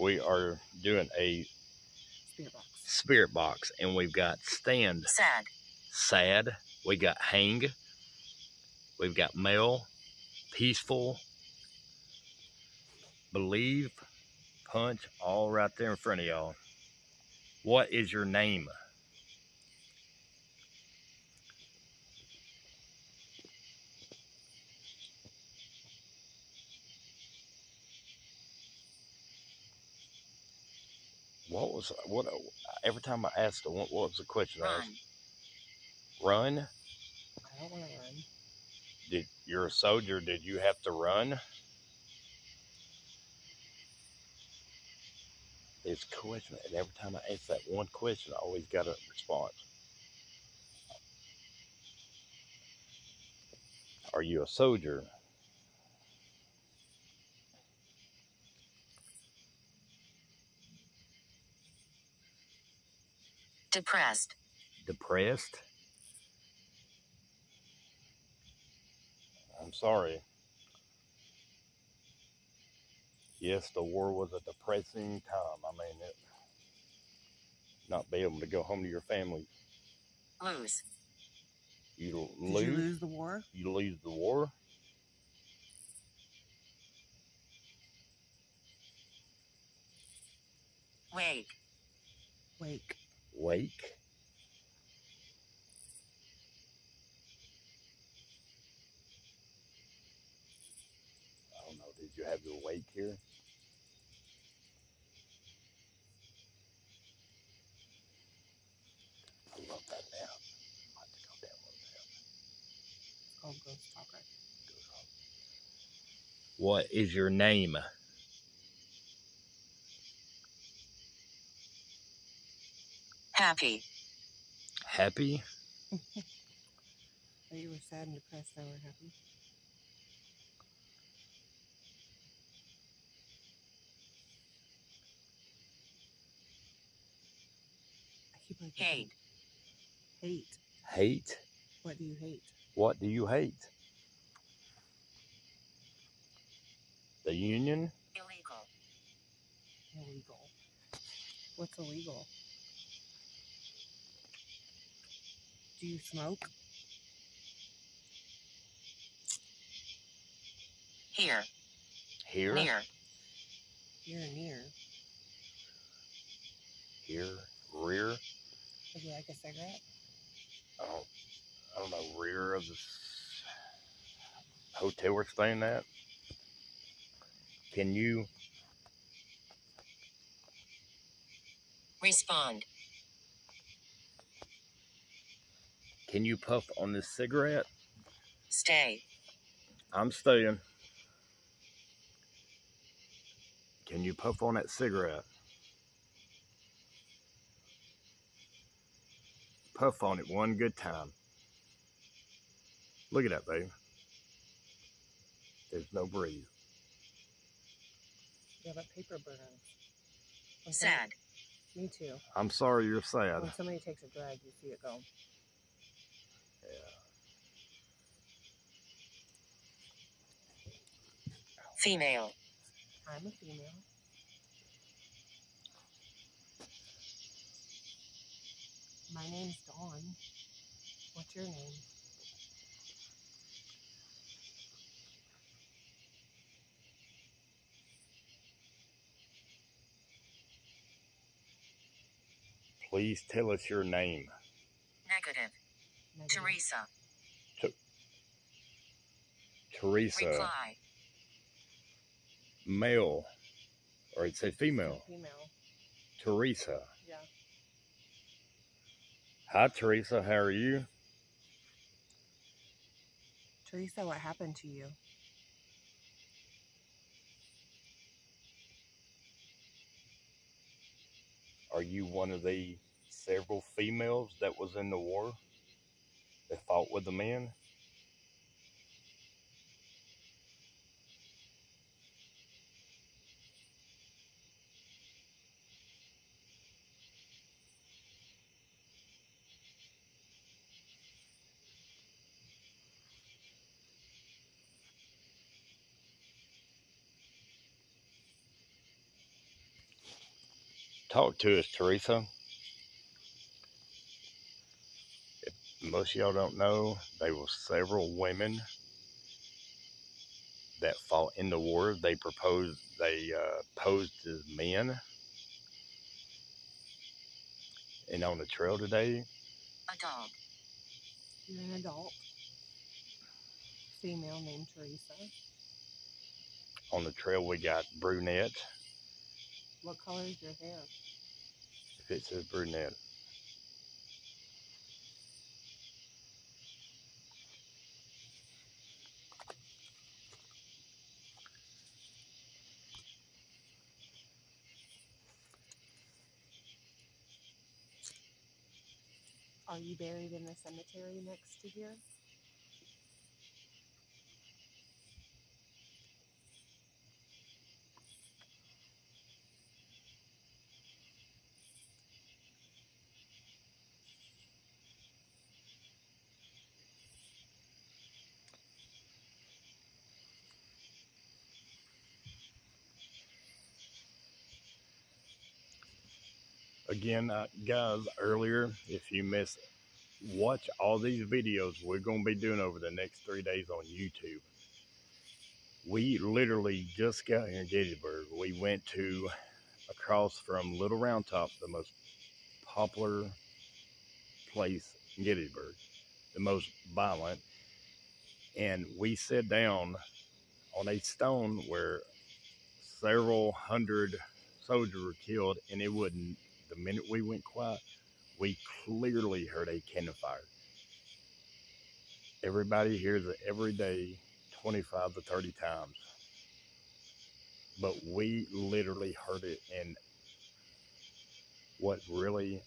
We are doing a Spirit box. spirit box, and we've got stand Sad. sad. We got hang. We've got male, peaceful, believe, punch, all right there in front of y'all. What is your name? What was what? Every time I asked her, what, what was the question? I Run. asked? Run. I don't want to run. Did you're a soldier? Did you have to run? It's a question, and every time I ask that one question, I always got a response. Are you a soldier? Depressed. Depressed? I'm sorry. Yes, the war was a depressing time. I mean, it, not being able to go home to your family. Lose. You Did lose. you lose the war? you lose the war. Wake. Wake. Wake. I don't know. Did you have your wake here? I love that now. I have to go download that. It's called Ghost Talker. What is your name? Happy. Happy? Oh, you were sad and depressed. Now we're happy. I keep like Hate. Hate. Hate? What do you hate? What do you hate? The union? Illegal. Illegal. What's illegal? Do you smoke? Here. Here? Near. Here and near. Here? Rear? Would you like a cigarette? I don't, I don't know, rear of the hotel we're staying at. Can you Respond. Can you puff on this cigarette? Stay. I'm staying. Can you puff on that cigarette? Puff on it one good time. Look at that, babe. There's no breeze. Yeah, but paper burns. When some- Sad. Me too. I'm sorry you're sad. When somebody takes a drag, you see it go. Yeah. Female. I'm a female. My name's Dawn. What's your name? Please tell us your name. Negative. Negative. Teresa. Teresa. Reply. Male. Or it'd say female. Female. Teresa. Yeah. Hi, Teresa. How are you? Teresa, what happened to you? Are you one of the several females that was in the war they fought with the men. Talk to us, Teresa. Most of y'all don't know, there were several women that fought in the war. They proposed, they uh, posed as men. And on the trail today, A dog. You're an adult. Female named Teresa. on the trail we got brunette. What color is your hair? If it says brunette, you buried in the cemetery next to here? Again, uh, guys, earlier, if you missed, watch all these videos we're going to be doing over the next three days on YouTube. We literally just got here in Gettysburg. We went to across from Little Round Top, the most popular place in Gettysburg, the most violent, and we sat down on a stone where several hundred soldiers were killed, and it wouldn't the minute we went quiet, we clearly heard a cannon fire. Everybody hears it every day, 25 to 30 times. But we literally heard it. And what really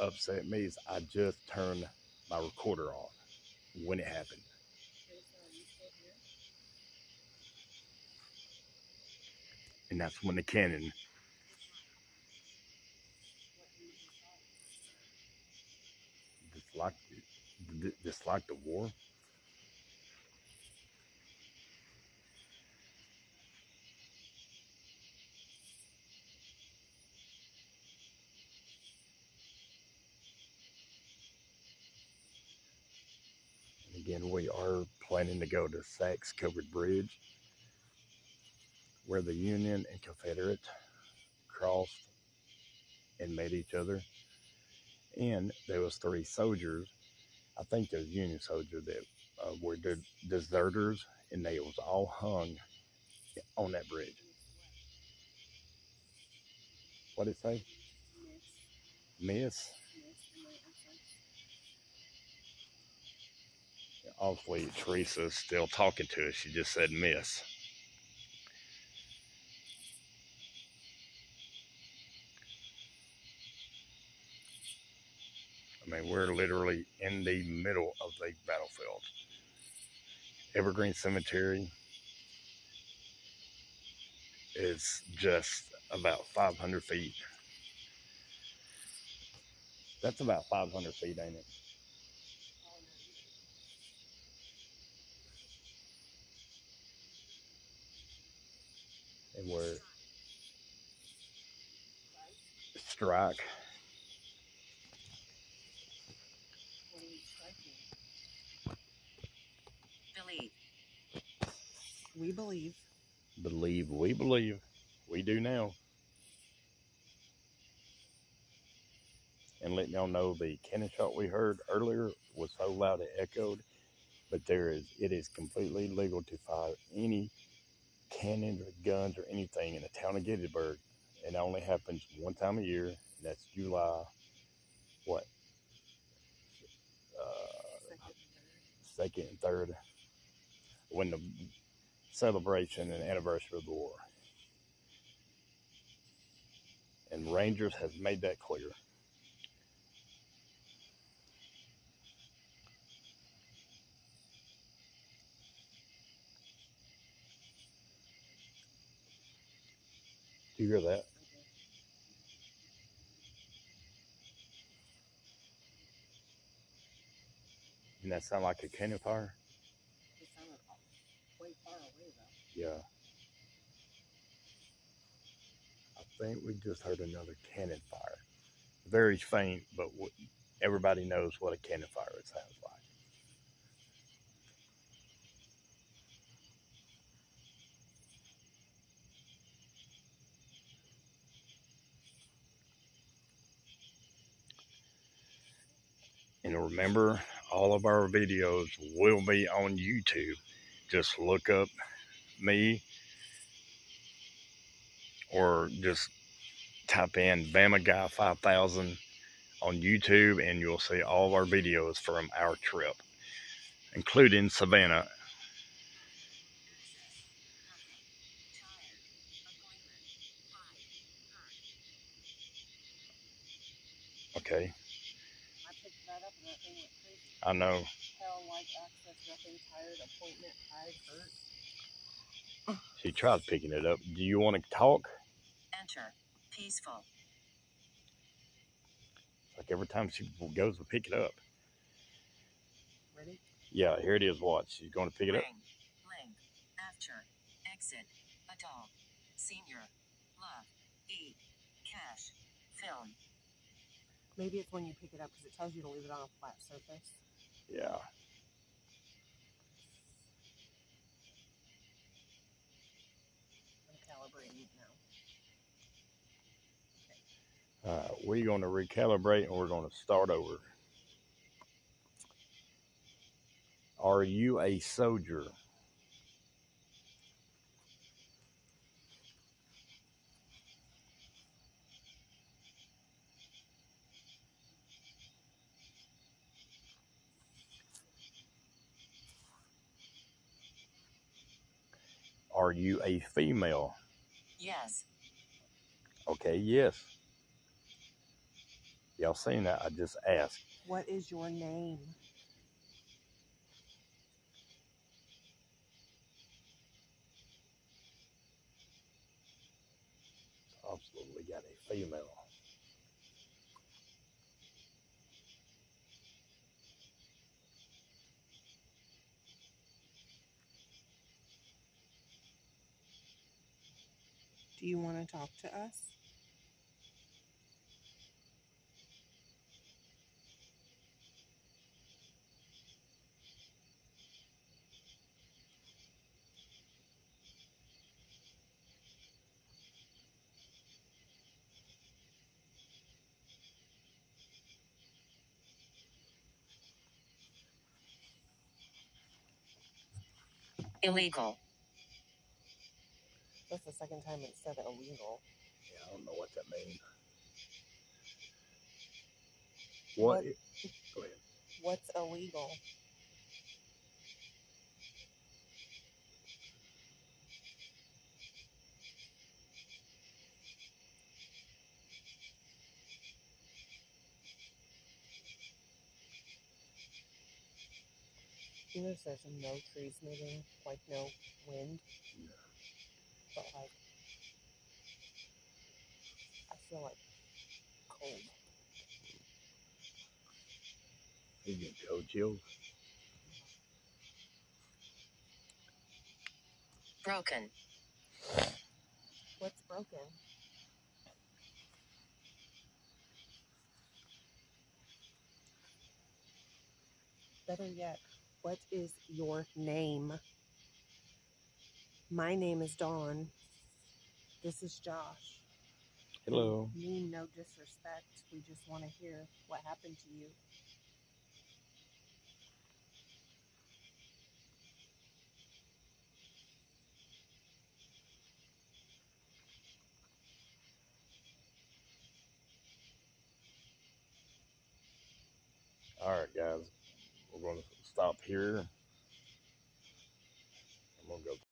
upset me is I just turned my recorder off when it happened. And that's when the cannon just like just like the war. Again, we are planning to go to Sachs Covered Bridge, where the Union and Confederate crossed and met each other and there was three soldiers. I think those Union soldiers that uh, were de- deserters, and they was all hung on that bridge. What did it say? Miss. Obviously, Teresa's still talking to us. She just said miss. I mean, we're literally the middle of the battlefield. Evergreen Cemetery is just about 500 feet. That's about 500 feet, ain't it? And we're strike. Believe. We believe. Believe we believe. We do now. And letting y'all know the cannon shot we heard earlier was so loud it echoed. But there is it is completely legal to fire any cannons or guns or anything in the town of Gettysburg. And It only happens one time a year, and that's July what? Uh, second and third when the celebration and anniversary of the war. And Rangers has made that clear. Do you hear that? And that sound like a cannon fire? It far away though. Yeah. I think we just heard another cannon fire. Very faint, but everybody knows what a cannon fire sounds like. And remember, all of our videos will be on YouTube. Just look up me or just type in Bama Guy 5000 on YouTube and you'll see all of our videos from our trip, including Savannah. Okay, hide, know. She tried picking it up. Do you want to talk? Enter. Peaceful. Like every time she goes to pick it up. Ready? Yeah, here it is. Watch. She's going to pick it up. Link. After. Exit. Adult. Senior. Maybe it's when you pick it up because it tells you to leave it on a flat surface. Yeah. I'm calibrating it now. Uh, we're going to recalibrate and we're going to start over. Are you a soldier? Are you a female? Yes. Okay, yes. Y'all seen that? I just asked. What is your name? Absolutely got a female. Do you want to talk to us? Illegal. The second time it said illegal. Yeah, I don't know what that means. What? What? Go ahead. What's illegal? You notice there's no trees moving, like no wind. But like, I feel like cold. You get cold chills. Broken. What's broken? Better yet, what is your name? My name is Dawn. This is Josh. Hello. Mean no disrespect. We just want to hear what happened to you. All right, guys. We're going to stop here. I'm going to go